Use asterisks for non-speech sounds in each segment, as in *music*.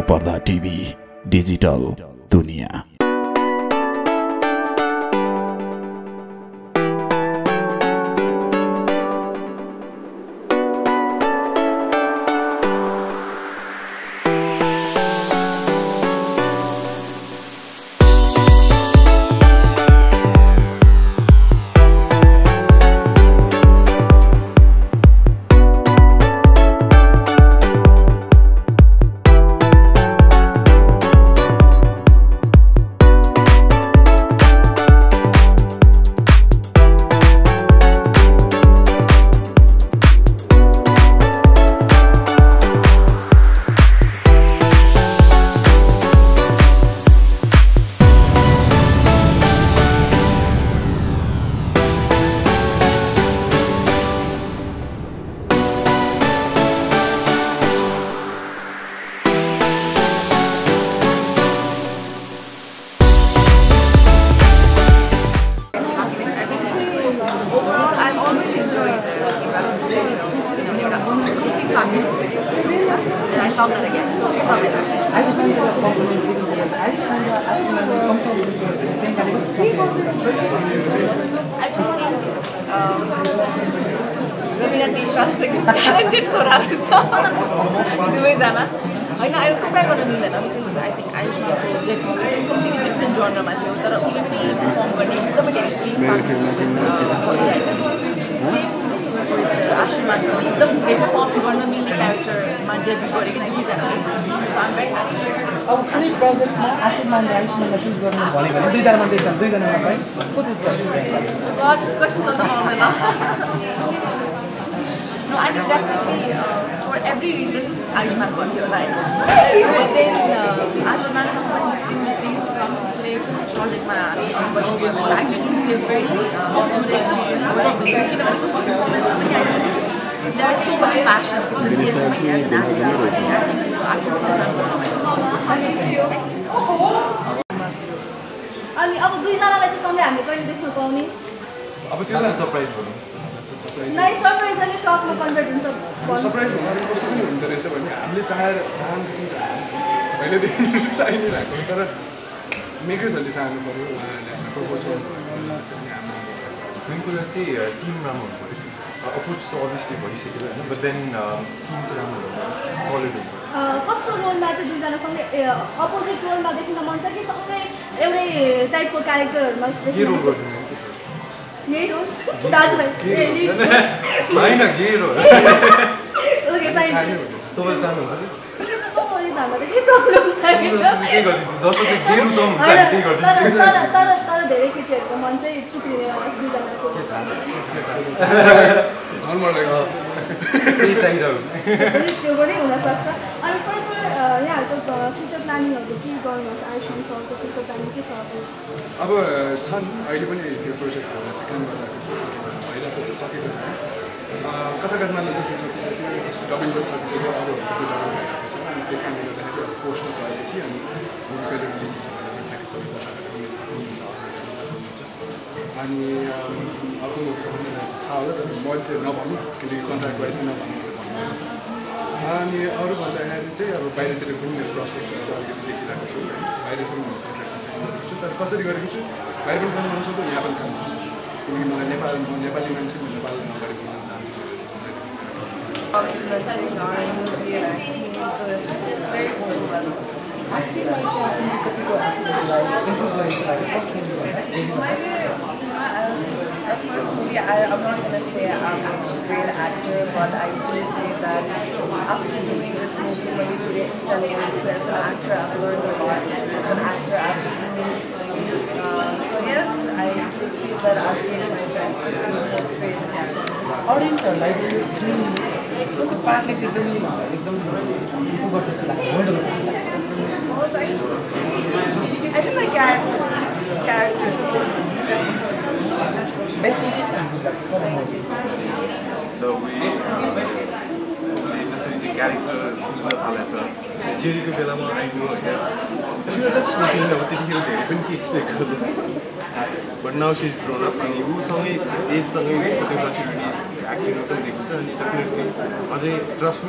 पर्दा TV digital दुनियाँ। दुवैजना होइन अहिले कम्पेयर गर्न मिल्दैन बिकज आई थिङ्क आयुष्माको कम्प्लिटली डिफ्रेन्ट जर्नरमा थियो तर उसले पनि पर्फर्म गर्ने एकदमै आशीर्वाद एकदम धेरै पर्फर्म गर्न मिल्ने क्यारेक्टरमा डेब्यु गरेको अब कुनै प्रोजेक्टमा आयुष्मानलाई चुज गर्नु भन्यो भने दुईजना दुईजनामा को चुज गर्छ Uh, for every reason, Ayushman got here, right? But then, uh, Ayushman in the place to come play project my but it's actually be a very awesome experience for all the people. There is so much passion the actors अनि अब दुईजनालाई चाहिँ सँगै हामीले कहिले देख्न पाउने अब त्यो सरप्राइज भनौँ सरप्राइज नै सरप्राइज अनि सकमा कन्भर्ट हुन्छ। सरप्राइज भन्नाले कस्तो पनि हुँदो रहेछ भने हामीले चाहेर चाहदेखि चाहिँ पहिल्यैदेखि चाहि नै रहेको तर मेकर्सहरूले चाहनु पऱ्यो उहाँहरूले हामीलाई प्रपोज गर्नु पऱ्यो चाहिँ हाम्रो मेन कुरा चाहिँ टिम राम्रो हुनु पऱ्यो। अप्रोच त अभियसली भइसक्यो होइन बट देन टिम चाहिँ राम्रो हुनु सलिड हुनु पऱ्यो। अ, कस्तो रोलमा चाहिँ दुईजना सँगै अपोजिट रोलमा देख्न मन छ कि सँगै एउटै टाइपको क्यारेक्टरहरूमा के रोल? गर्नु होइन फाइन तपाईँले चाहनुहुन्छ तर तर तर तर धेरै केटीहरूको मन चाहिँ त्यो पनि हुनसक्छ अब छन् अहिले पनि त्यो प्रोजेक्ट्सहरू चाहिँ काम गर्दाखेरि भइरहेको छ सकेको छ कता कतामा चाहिँ सकिसक्यो डबिङ पनि सकिसक्यो अरूहरूको चाहिँ डबिङ भइरहेको छ अनि त्यो कारणले गर्दाखेरि अब पोस्टमा गएपछि अनि हुन्छ भनेर भन्दाखेरि सबै हुनुहुन्छ अनि अर्को थाहा होला तर मैले चाहिँ नभनौँ किनकि कन्ट्राक्ट चाहिँ नभनौँ अनि अरू भन्दाखेरि चाहिँ अब बाहिरतिर पनि मेरो प्रस्पेक्टहरू चाहिँ अलिकति देखिरहेको छु बाहिर पनि म कन्ट्राक्ट साइन गरेको छु तर कसरी गरेको छु बाहिर पनि काम गर्नु यहाँ पनि काम गर्नु सक्छु किनकि मलाई नेपाल म नेपाली मान्छे म नेपाल अगाडि बढ्न चाहन्छु भनेर चाहिँ Movie first movie, I, I'm not going to say I'm a great actor, but I do say that after doing this movie, when you get selling it as an actor, I've learned a lot. As an actor, I've been, uh, so yes, I do feel that I've given my best to portray the character. अडियन्सहरूलाई चाहिँ यो film कुन चाहिँ पार्टले चाहिँ एकदम एकदम improve गर्छ जस्तो लाग्छ होल्ड गर्छ जस्तो लाग्छ All right. I think my character, character. उसले जसरी त्यो क्यारेक्टर बुझ्न थालेछ जेरीको बेलामा आइनु होइन अब त्यतिखेर धेरै पनि के एक्सपेक्ट गर्नु but now she is grown up अनि ऊसँगै एजसँगै एक्टिङमा पनि देख्छ अनि डेफिनेटली अझै ट्रस्ट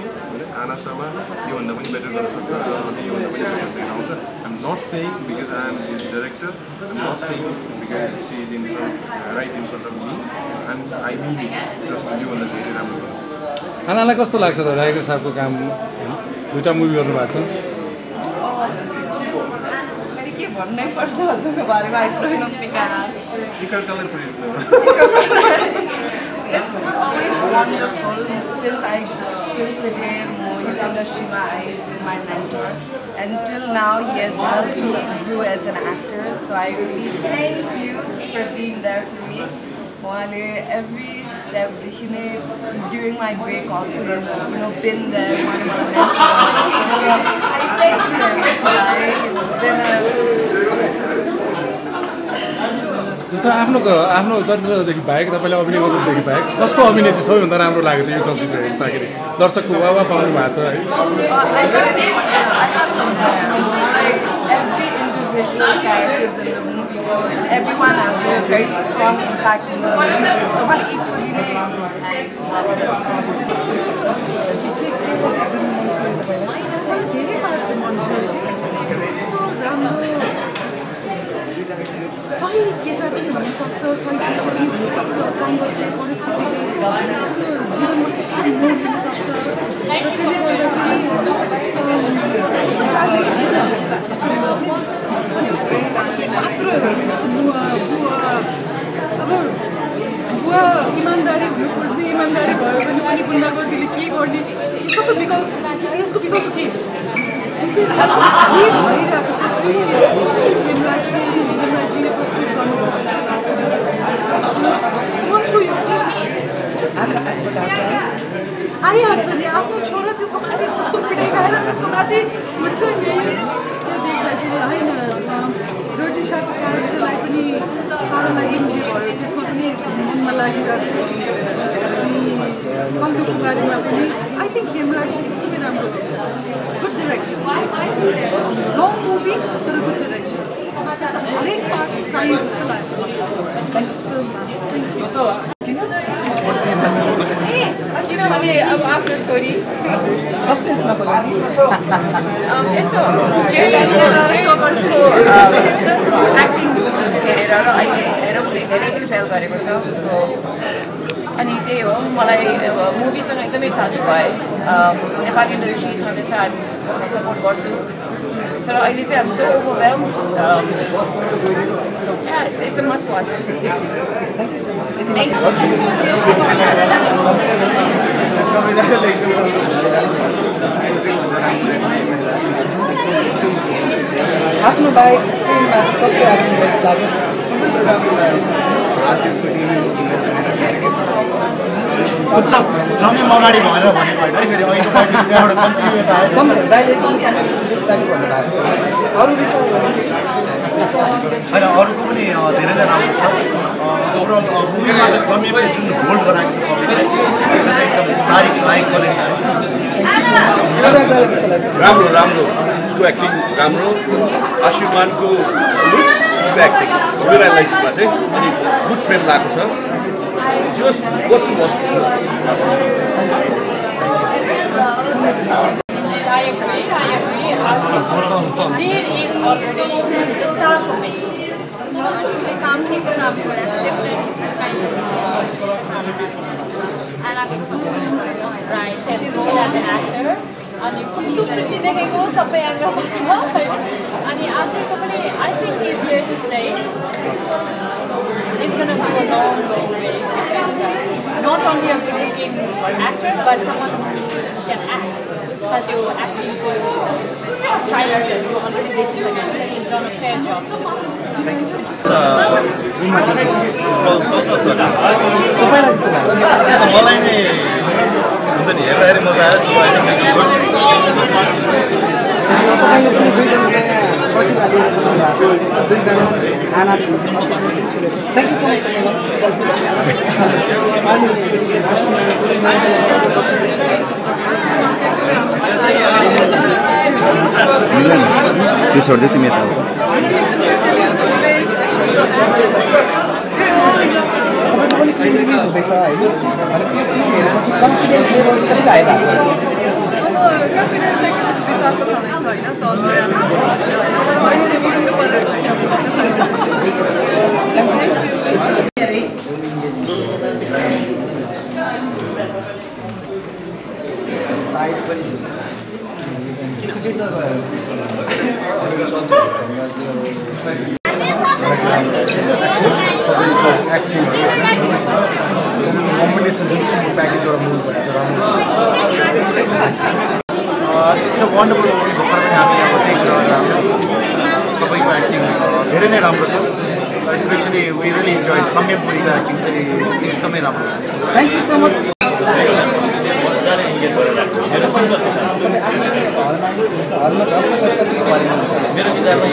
मी होइन आना शर्मा योभन्दा पनि बेटर गर्न सक्छ। र अझै योभन्दा पनि बेटर ट्रेन आउँछ। I'm not saying because I am is director I'm not saying because she is in right in front of me and I mean me योभन्दा धेरै राम्रो गर्न सक्छ। आनालाई कस्तो लाग्छ त? राइगर साहबको काम होइन? दुइटा मुभी गर्नुभएको छ। मैले के भन्नै पर्छ हजुरको बारेमा? No *laughs* since the day Yolanda Shiva is my mentor. Until now, he has helped me grow as an actor. So I really thank you for being there for me. Wale, every step, Rihine, during my break also has you know, been there. I thank you, *laughs* guys. आफ्नो आफ्नो चरित्रदेखि बाहेक तपाईँलाई अभिनयहरूदेखि बाहेक कसको अभिनय चाहिँ सबैभन्दा राम्रो लाग्यो चाहिँ यो चलचित्र हेर्दाखेरि? दर्शकको वावा पाउनु भएको छ है? हुनसक्छ गर्दाखेरि बुवा इमान्दारी इमान्दारी भयो भने पनि गुन्डागर्दीले के गर्ने सबै विकल्प यसको के जे भइरहेको छ हेमराज हेमराजीले प्रस्तुत गर्नुभयो आइहाल्छ नि आफ्नो छोरा त्यसको माथि कस्तो पिटाइ खाएर त्यसको माथि हुन्छ नि त्यो देख्दाखेरि होइन रोटी सागको क्यारेक्टरलाई पनि पारालाई इन्ट्री भयो त्यसमा पनि मनमा लागिरहेको छ अनि कल्लुको बारेमा पनि आई थिङ्क हेमराज एकदमै राम्रो गुड डिरेक्सन लङ मुभी तर गुड डिरेक्सन हरेक पार्ट चाहियो जस्तो लाग्छ किनभने अब आफ्नो छोरी सस्पेन्समा यस्तो एक्टिङ हेरेर र अहिले हेरेर उसले धेरै एक्सेल गरेको छ उसको अनि त्यही हो मलाई अब मुभीसँग एकदमै टच भए अम, नेपाली इन्डस्ट्री छँदैछ हामी सपोर्ट गर्छु तर अहिले चाहिँ हामी so overwhelm it's a must watch आफ्नो बाहेक स्क्रिनमा चाहिँ बेस्ट लाग्यो सबैको राम्रो लाग्यो आशिषको उत्सव समय अगाडि भएर भनेको होइन है फेरि अहिलेको पार्टी त्यहाँबाट कन्टिन्यू यता आयो समय डाइरेक्ट पनि समय बेस्ट लाग्यो भन्नुभएको थियो अरू विषयहरू होइन अरूको पनि धेरै नै राम्रो छ ओभरअल मुभीमा चाहिँ समीपले जुन होल्ड गराएको छ पब्लिकलाई त्यो चाहिँ एकदम तारिफ लाइक गर्ने छ। राम्रो राम्रो। उसको एक्टिङ राम्रो। आशीर्वादको लुक्स उसको एक्टिङ रियलाइजमा चाहिँ अनि गुड फ्रेम लगाएको छ। Just worth to watch I agree, I agree. Indeed is already the star for me. काम नहीं कर रहा आपको ऐसा डिफरेंट काइंड एंड आपको सपोर्ट करेगा Right, so she's good as an actor. अनि कस्तो प्रिटी देखेको सबै एङ्गलबाट अनि आशिरको पनि I think is here to stay is gonna do a long way not only a good looking actor but someone can act उसमा त्यो एक्टिङको ट्राइलर्सहरू अलरेडी देखिसकेको छ इज गन अ फेयर जब तपाईँलाई कस्तो लाग्यो मलाई नै हुन्छ नि हेर्दाखेरि मजा आयो थ्याङ्क यू सो मच त्यो छोडिदियो तिमी यता होइन धेरै नै राम्रो छ स्पेसली वी रियली इन्जोय सम्यक पुरीको एक्टिङ चाहिँ एकदमै राम्रो छ थ्याङ्क यू सो मच मेरो विचारमा